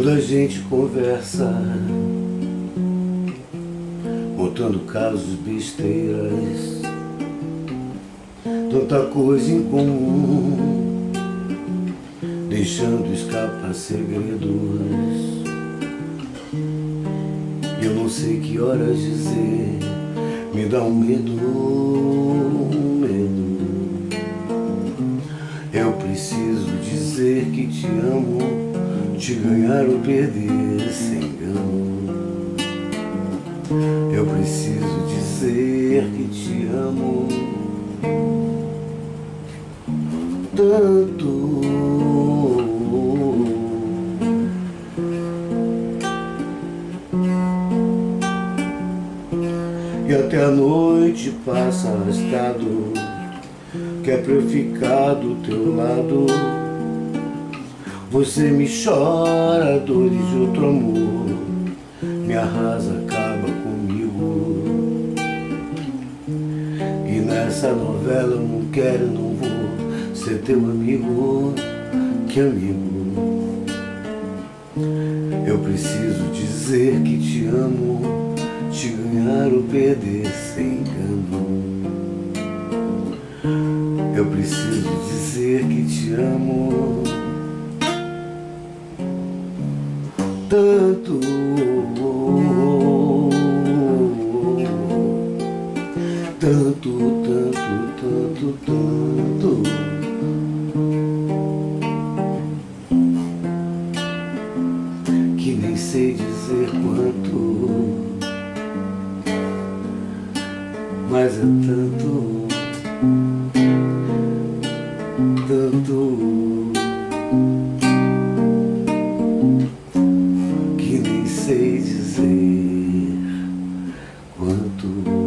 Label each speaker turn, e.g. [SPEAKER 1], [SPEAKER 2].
[SPEAKER 1] a gente conversa, botando casos besteiras, tanta coisa em comum, deixando escapar segredos. Eu não sei que horas dizer, me dá um medo, um medo. Eu preciso dizer que te amo, te ganhar ou perder sem engano. Eu preciso dizer que te amo tanto. E até a noite passa arrastado Que é pra eu ficar do teu lado Você me chora dores de outro amor. Me arrasa, acaba comigo. E nessa novela eu não quero, não vou Ser teu amigo, que amigo. Eu preciso dizer que te amo te ganhar ou perder sem engano. Eu preciso dizer que te amo tanto. Tanto, tanto, tanto, tanto. Que nem sei dizer quanto, mas é tanto, tanto. sei dizer quanto